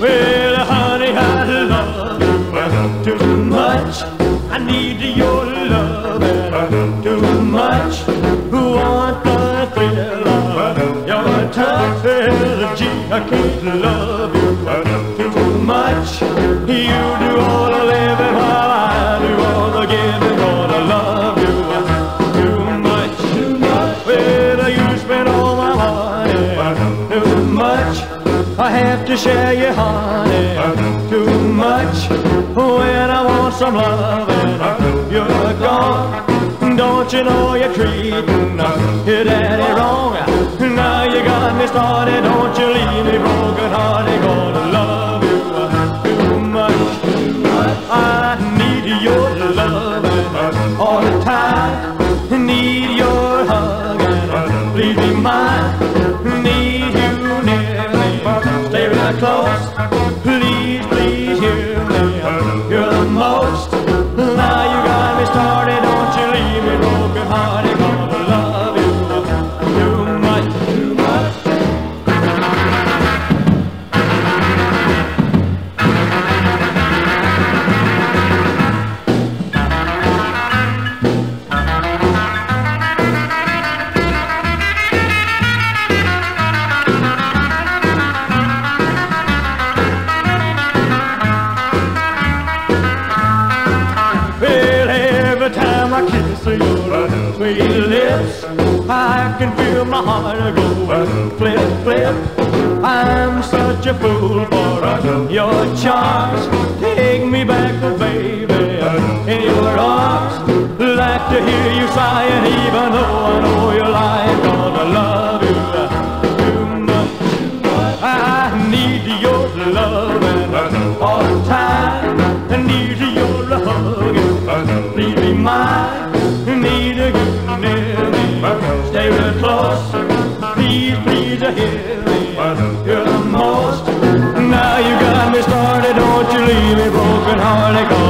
Well, honey, I love too much. I need your love too much Who wanted? Your time failed to G I keep the love to share your honey too much. When I want some loving, you're gone. Don't you know you're treating your daddy wrong? Now you got me started. Don't you leave me broken hearted. Gonna love you too much. I need your loving all the time. Need your hugging. Please be mine. Close. Your sweet lips, I can feel my heart go flip, flip. I'm such a fool for your charms. Take me back, baby, in your arms. Like to hear you sighing, even though I know you're. Gonna love you too much. I need your loving all the time. I need your hugging. Please be mine. Most. Now